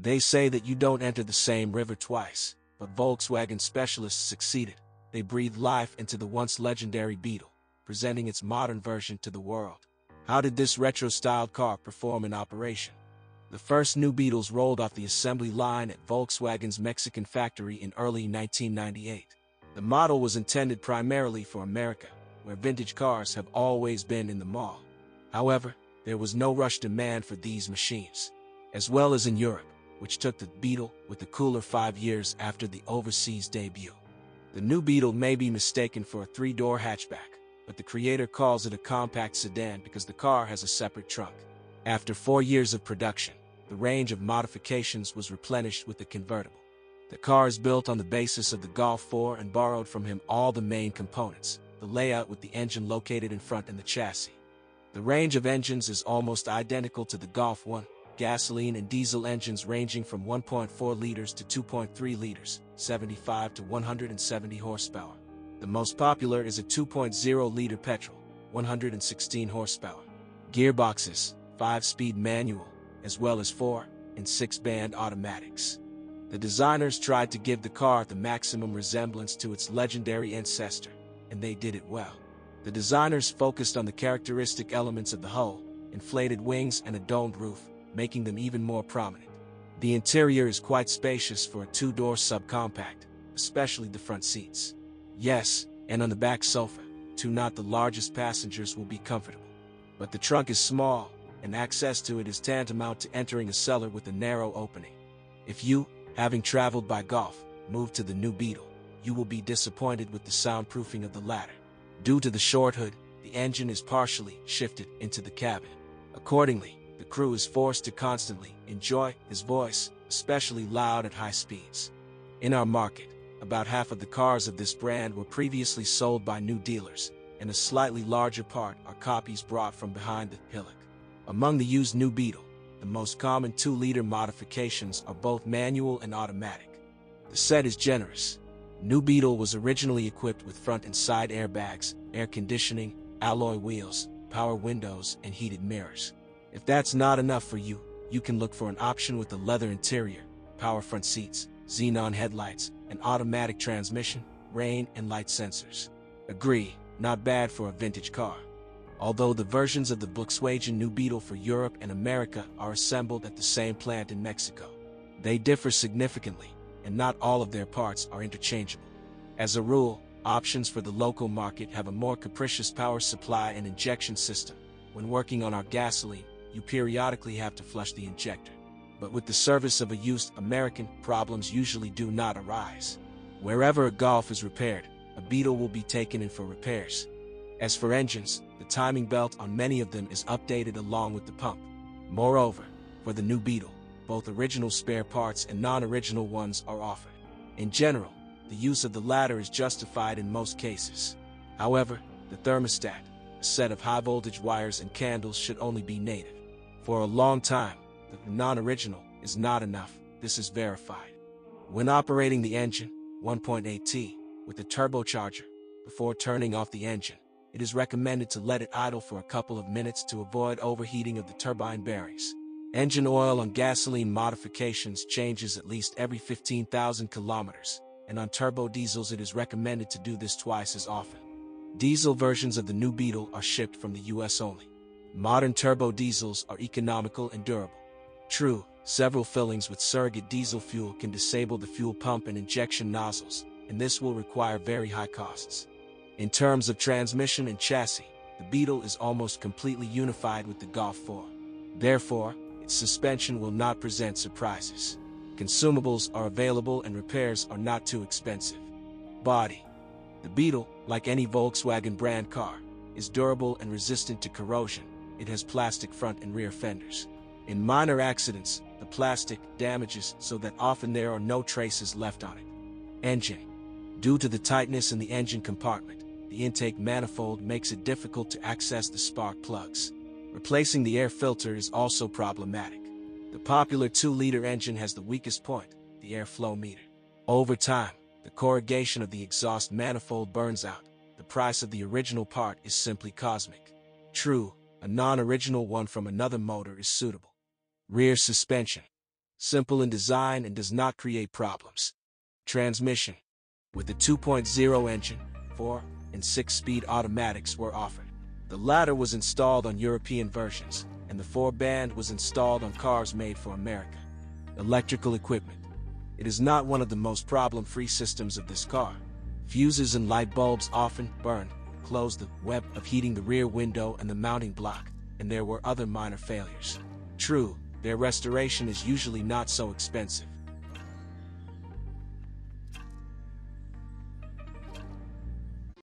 They say that you don't enter the same river twice, but Volkswagen specialists succeeded. They breathed life into the once legendary Beetle, presenting its modern version to the world. How did this retro-styled car perform in operation? The first new Beetles rolled off the assembly line at Volkswagen's Mexican factory in early 1998. The model was intended primarily for America, where vintage cars have always been in the mall. However, there was no rush demand for these machines, as well as in Europe, which took the Beetle with the cooler five years after the overseas debut. The new Beetle may be mistaken for a three-door hatchback, but the creator calls it a compact sedan because the car has a separate trunk. After four years of production, the range of modifications was replenished with the convertible. The car is built on the basis of the Golf 4 and borrowed from him all the main components, the layout with the engine located in front and the chassis. The range of engines is almost identical to the Golf 1, gasoline and diesel engines ranging from 1.4 liters to 2.3 liters, 75 to 170 horsepower. The most popular is a 2.0-liter petrol, 116 horsepower. Gearboxes, 5-speed manual, as well as 4 and 6-band automatics. The designers tried to give the car the maximum resemblance to its legendary ancestor, and they did it well. The designers focused on the characteristic elements of the hull, inflated wings and a domed roof, making them even more prominent. The interior is quite spacious for a two-door subcompact, especially the front seats. Yes, and on the back sofa, two not the largest passengers will be comfortable. But the trunk is small, and access to it is tantamount to entering a cellar with a narrow opening. If you, having traveled by golf, move to the new Beetle, you will be disappointed with the soundproofing of the latter. Due to the short hood, the engine is partially shifted into the cabin. Accordingly, the crew is forced to constantly enjoy his voice, especially loud at high speeds. In our market, about half of the cars of this brand were previously sold by new dealers, and a slightly larger part are copies brought from behind the hillock. Among the used New Beetle, the most common 2-liter modifications are both manual and automatic. The set is generous. New Beetle was originally equipped with front and side airbags, air conditioning, alloy wheels, power windows, and heated mirrors. If that's not enough for you, you can look for an option with a leather interior, power front seats, xenon headlights, an automatic transmission, rain and light sensors. Agree, not bad for a vintage car. Although the versions of the Volkswagen New Beetle for Europe and America are assembled at the same plant in Mexico, they differ significantly, and not all of their parts are interchangeable. As a rule, options for the local market have a more capricious power supply and injection system. When working on our gasoline, you periodically have to flush the injector. But with the service of a used American, problems usually do not arise. Wherever a Golf is repaired, a Beetle will be taken in for repairs. As for engines, the timing belt on many of them is updated along with the pump. Moreover, for the new Beetle, both original spare parts and non-original ones are offered. In general, the use of the latter is justified in most cases. However, the thermostat, a set of high-voltage wires and candles should only be native. For a long time, the non-original is not enough, this is verified. When operating the engine, 1.8T, with the turbocharger, before turning off the engine, it is recommended to let it idle for a couple of minutes to avoid overheating of the turbine bearings. Engine oil on gasoline modifications changes at least every 15,000 kilometers, and on turbo diesels it is recommended to do this twice as often. Diesel versions of the new Beetle are shipped from the US only. Modern turbo diesels are economical and durable. True, several fillings with surrogate diesel fuel can disable the fuel pump and injection nozzles, and this will require very high costs. In terms of transmission and chassis, the Beetle is almost completely unified with the Golf 4. Therefore, its suspension will not present surprises. Consumables are available and repairs are not too expensive. Body. The Beetle, like any Volkswagen brand car, is durable and resistant to corrosion. It has plastic front and rear fenders. In minor accidents, the plastic damages so that often there are no traces left on it. Engine. Due to the tightness in the engine compartment, the intake manifold makes it difficult to access the spark plugs. Replacing the air filter is also problematic. The popular 2-liter engine has the weakest point, the airflow meter. Over time, the corrugation of the exhaust manifold burns out. The price of the original part is simply cosmic. True, a non-original one from another motor is suitable. Rear suspension. simple in design and does not create problems. Transmission. With the 2.0 engine, 4 and 6-speed automatics were offered. The latter was installed on European versions, and the 4-band was installed on cars made for America. Electrical equipment. It is not one of the most problem-free systems of this car. Fuses and light bulbs often burn, close the web of heating the rear window and the mounting block, and there were other minor failures. True, their restoration is usually not so expensive.